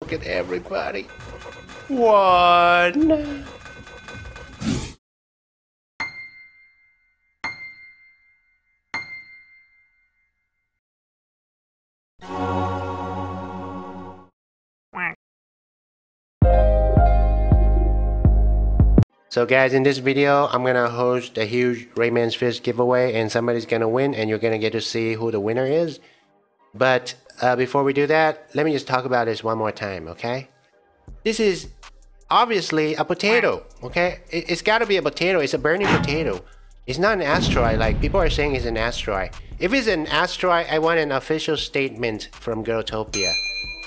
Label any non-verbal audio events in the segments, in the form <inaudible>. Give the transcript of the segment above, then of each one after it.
Look at everybody. One. So guys, in this video, I'm gonna host a huge Rayman's Fist giveaway and somebody's gonna win and you're gonna get to see who the winner is. But uh, before we do that, let me just talk about this one more time, okay? This is obviously a potato, okay? It, has gotta be a potato, it's a burning potato. It's not an asteroid like people are saying it's an asteroid. If it's an asteroid, I want an official statement from Growtopia.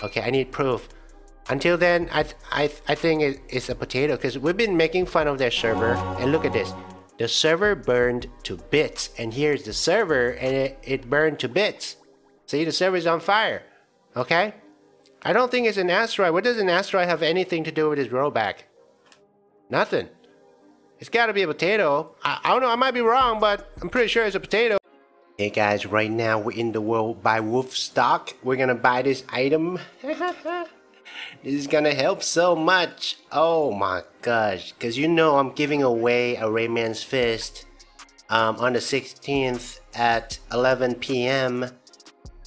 Okay, I need proof. Until then, I, th I, th I think it, it's a potato because we've been making fun of their server. And look at this. The server burned to bits. And here's the server and it, it burned to bits. See, the server's on fire. Okay? I don't think it's an asteroid. What does an asteroid have anything to do with his rollback? Nothing. It's gotta be a potato. I, I don't know, I might be wrong, but I'm pretty sure it's a potato. Hey guys, right now we're in the world by wolf stock. We're gonna buy this item. <laughs> This is gonna help so much. Oh my gosh. Because you know I'm giving away a Rayman's Fist um, on the 16th at 11 p.m.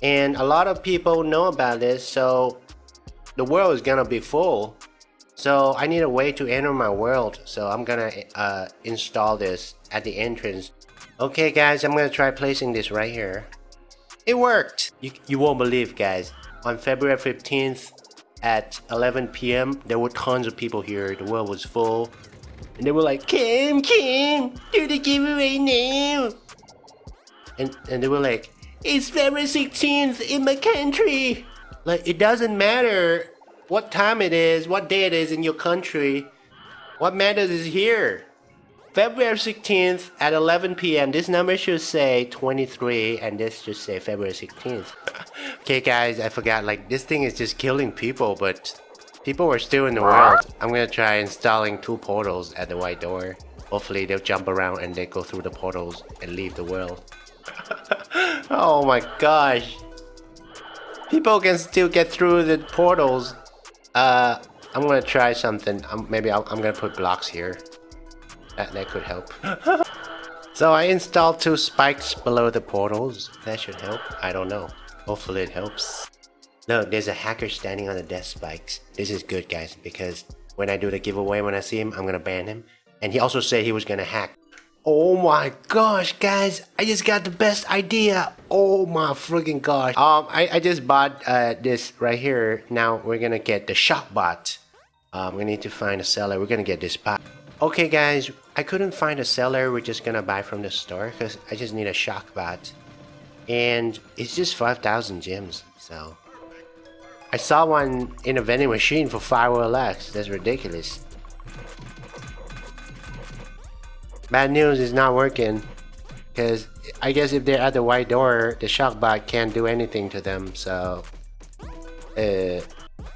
And a lot of people know about this, so the world is gonna be full. So I need a way to enter my world. So I'm gonna uh, install this at the entrance. Okay guys, I'm gonna try placing this right here. It worked! You, you won't believe guys. On February 15th, at 11 p.m. There were tons of people here. The world was full. And they were like, Kim, Kim, do the giveaway now. And, and they were like, it's February 16th in my country. Like, it doesn't matter what time it is, what day it is in your country. What matters is here. February 16th at 11 p.m. This number should say 23 and this should say February 16th. <laughs> okay guys, I forgot like this thing is just killing people but people are still in the world. I'm gonna try installing two portals at the white door. Hopefully they'll jump around and they go through the portals and leave the world. <laughs> oh my gosh. People can still get through the portals. Uh, I'm gonna try something. Um, maybe i am gonna put blocks here. That, that could help. <laughs> so I installed two spikes below the portals. That should help. I don't know. Hopefully it helps. Look, there's a hacker standing on the death spikes. This is good, guys, because when I do the giveaway, when I see him, I'm gonna ban him. And he also said he was gonna hack. Oh my gosh, guys, I just got the best idea. Oh my freaking gosh. Um, I, I just bought uh, this right here. Now we're gonna get the shop bot. Um, we need to find a seller. We're gonna get this bot. Okay guys, I couldn't find a seller we're just gonna buy from the store because I just need a shock bot. And it's just 5,000 gems, so... I saw one in a vending machine for 5 OLX, that's ridiculous. Bad news is not working. Because I guess if they're at the white door, the shock bot can't do anything to them, so... Uh,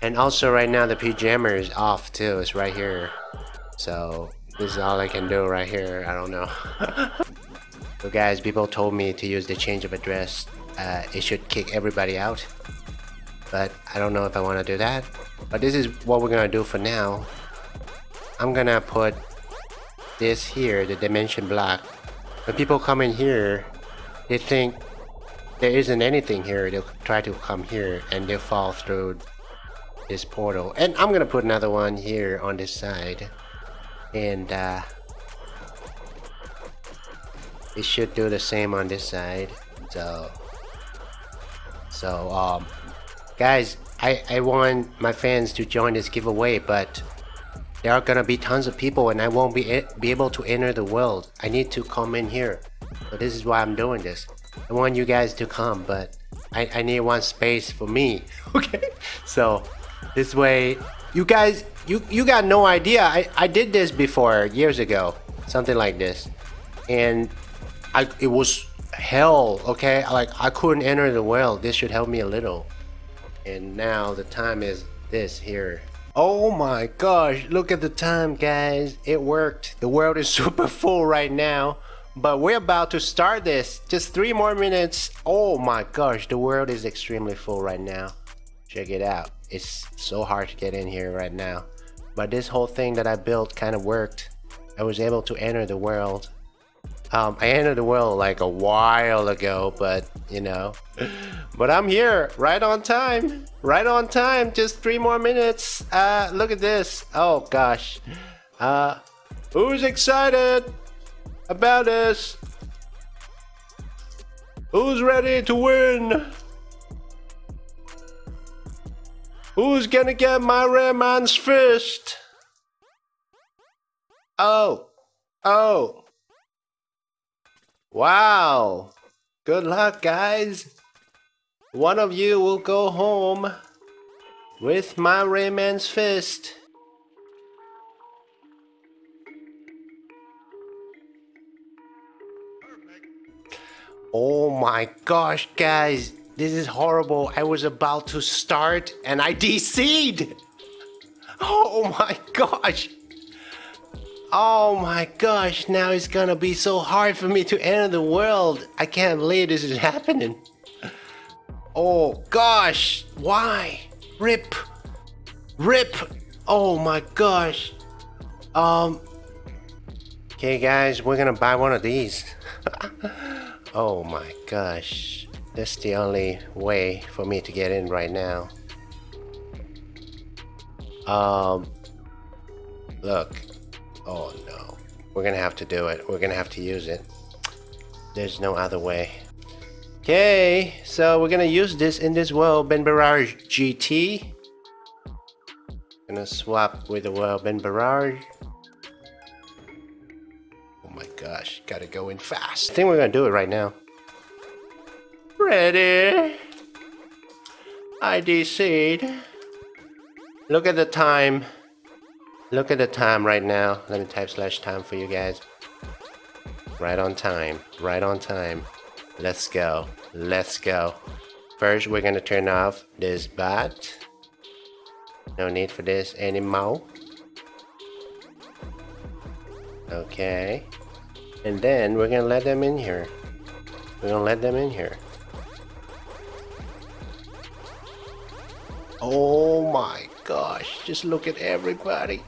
and also right now the PJammer is off too, it's right here. So this is all I can do right here. I don't know. <laughs> so guys, people told me to use the change of address. Uh, it should kick everybody out. But I don't know if I want to do that. But this is what we're to do for now. I'm to put this here, the dimension block. When people come in here, they think there isn't anything here. They'll try to come here and they'll fall through this portal. And I'm to put another one here on this side and uh, it should do the same on this side so so um guys I, I want my fans to join this giveaway but there are gonna be tons of people and I won't be be able to enter the world I need to come in here so this is why I'm doing this I want you guys to come but I, I need one space for me <laughs> okay so this way you guys, you you got no idea. I, I did this before years ago, something like this, and I it was hell. Okay, like I couldn't enter the world. This should help me a little. And now the time is this here. Oh my gosh, look at the time, guys. It worked. The world is <laughs> super full right now. But we're about to start this. Just three more minutes. Oh my gosh, the world is extremely full right now. Check it out. it's so hard to get in here right now. But this whole thing that I built kind of worked. I was able to enter the world. Um, I entered the world like a while ago, but you know. But I'm here, right on time. Right on time, just three more minutes. Uh, look at this. Oh gosh. Uh, who's excited about this? Who's ready to win? Who's gonna get my Rayman's fist? Oh, oh. Wow. Good luck, guys. One of you will go home with my Rayman's fist. Oh my gosh, guys. This is horrible. I was about to start and I DC'd. <laughs> Oh my gosh. Oh my gosh, now it's gonna be so hard for me to enter the world. I can't believe this is happening. Oh gosh, why? Rip. Rip. Oh my gosh. Um. Okay, guys, we're gonna buy one of these. <laughs> oh my gosh. That's the only way for me to get in right now. Um, look. Oh no. We're gonna have to do it. We're gonna have to use it. There's no other way. Okay, so we're gonna use this in this world, Ben Barrage GT. Gonna swap with the world Ben Barrage. Oh my gosh, gotta go in fast. I think we're gonna do it right now. Ready? I DC'd. Look at the time. Look at the time right now. Let me type slash time for you guys. Right on time. Right on time. Let's go. Let's go. First, we're gonna turn off this bot. No need for this anymore. Okay. And then we're gonna let them in here. We're gonna let them in here. Oh my gosh, just look at everybody.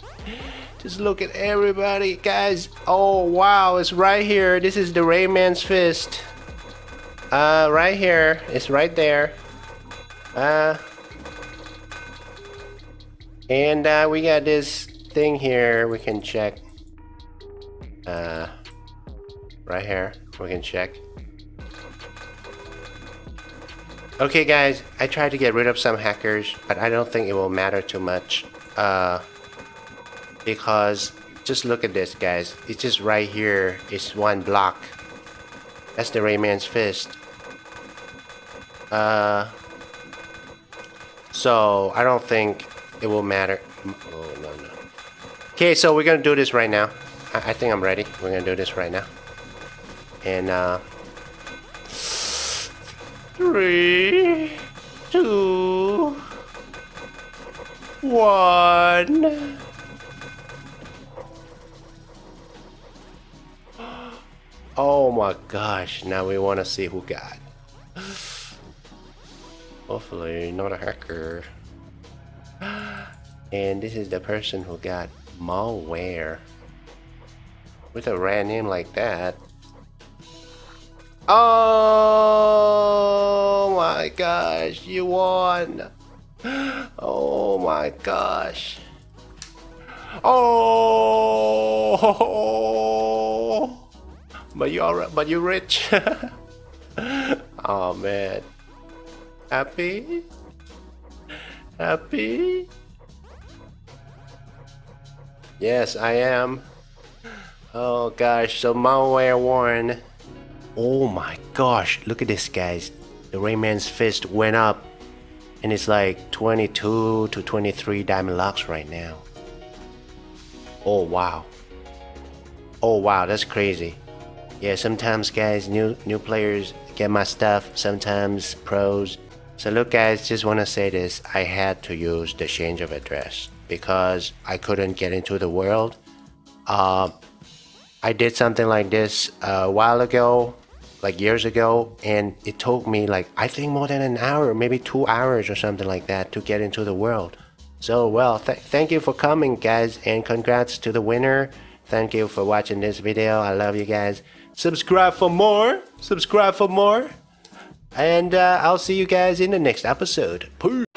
Just look at everybody, guys. Oh wow, it's right here. This is the Rayman's fist. Uh, right here. It's right there. Uh, and uh, we got this thing here we can check. Uh, right here we can check. Okay guys, I tried to get rid of some hackers, but I don't think it will matter too much. Uh, because just look at this guys, it's just right here, it's one block. That's the Rayman's fist. Uh, so I don't think it will matter. Oh no no. Okay, so we're gonna do this right now. I, I think I'm ready. We're gonna do this right now. And uh, Three, two, one. Oh my gosh, now we want to see who got. Hopefully, not a hacker. And this is the person who got malware. With a random name like that, Oh my gosh, you won. Oh my gosh. Oh, but you are but you're rich. <laughs> oh man, happy, happy. Yes, I am. Oh gosh, so malware warn. Oh my gosh, look at this guys. The Rayman's fist went up and it's like 22 to 23 diamond locks right now. Oh wow. Oh wow, that's crazy. Yeah, sometimes guys, new new players get my stuff, sometimes pros. So look guys, just want to say this, I had to use the change of address because I couldn't get into the world. Uh, I did something like this a while ago like years ago, and it took me like I think more than an hour, maybe two hours or something like that to get into the world. So well, th thank you for coming, guys, and congrats to the winner. Thank you for watching this video. I love you guys. Subscribe for more. Subscribe for more. And uh, I'll see you guys in the next episode. Peace.